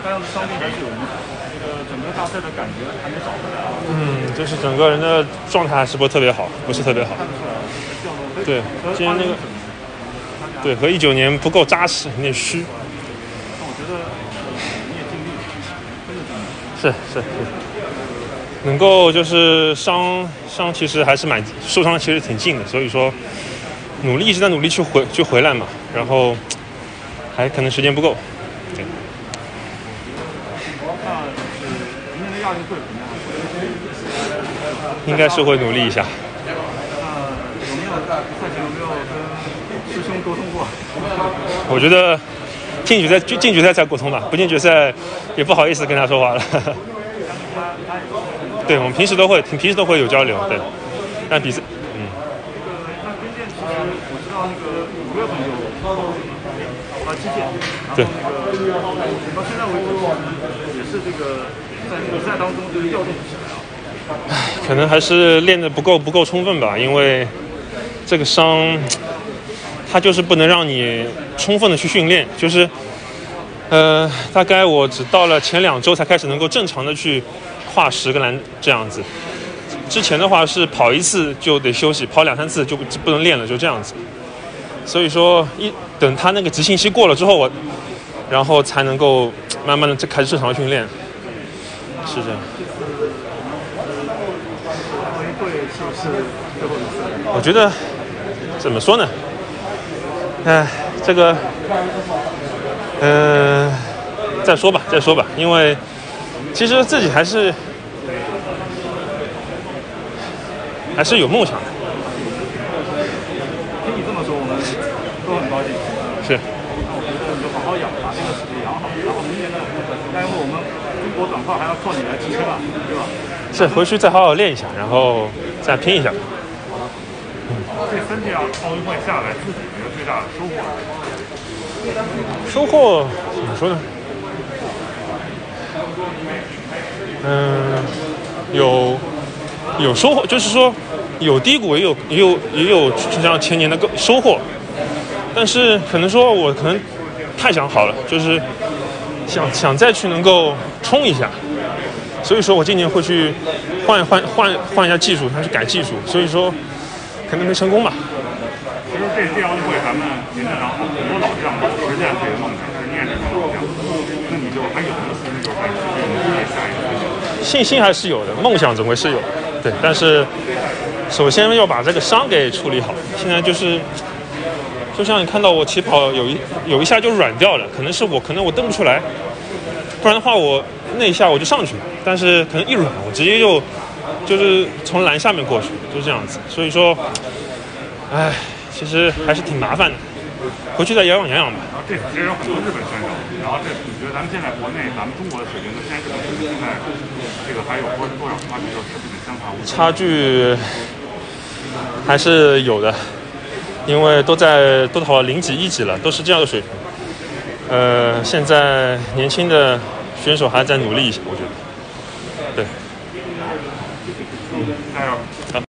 看样子伤病还是有影响，这个整个大赛的感觉还没找回来。嗯，就是整个人的状态还是不是特别好，不是特别好。对，今天那个，对，和一九年不够扎实，有点虚。但我觉得你也尽力了，真的尽力了。是是是，能够就是伤伤，其实还是蛮受伤，其实挺近的，所以说努力一直在努力去回去回来嘛，然后还可能时间不够，对，那就是明年的亚运会怎么样？应该是会努力一下。那有没有赛前有没有跟师兄沟通过？我觉得进决赛进进决赛才沟通吧，不进决赛也不好意思跟他说话了。对我们平时都会，平时都会有交流，对。但比赛，嗯，那边剑其实我知道那个五月份有啊击剑，然后对到现在是这个在比赛当中这个调动不起来啊。可能还是练的不够不够充分吧，因为这个伤，它就是不能让你充分的去训练，就是，呃，大概我只到了前两周才开始能够正常的去跨十个栏这样子，之前的话是跑一次就得休息，跑两三次就不能练了，就这样子。所以说一等他那个急性期过了之后，我然后才能够慢慢的再开始正常训练，是这样。奥运会是不是最后一次？我觉得怎么说呢？哎，这个，嗯、再说吧，再说吧，因为其实自己还是还是有梦想的，听你这么说，我们都很高兴。是好好养，把那个养好，然后明年呢，待会我们中国短跑还要靠你来支撑啊，对吧？是，回去再好好练一下，然后再拼一下。这三届奥运会下来，自己觉得最大的收获，收获怎么说呢？嗯，有有收获，就是说有低谷，也有也有也有就像前年的个收获，但是可能说我可能太想好了，就是想想再去能够冲一下，所以说我今年会去换换换换一下技术，他去改技术，所以说可能没成功吧。其实这届奥运会咱们您的很多老将都实现自己的梦想，是念这个老将，那你就还有没有信心，信心还是有的，梦想总归是有，对。但是首先要把这个伤给处理好。现在就是，就像你看到我起跑有一有一下就软掉了，可能是我可能我蹬不出来，不然的话我那一下我就上去了，但是可能一软我直接就就是从栏下面过去，就这样子。所以说，唉，其实还是挺麻烦的，回去再养养养养吧。然后这其实有很多日本选手，然后这你觉得咱们现在国内咱们中国的水平跟现在日本水平现在这个还有多多少差距？就是不是相差无？差距还是有的，因为都在都跑到零级、一级了，都是这样的水平。呃，现在年轻的选手还在努力一下，我觉得。对，加油！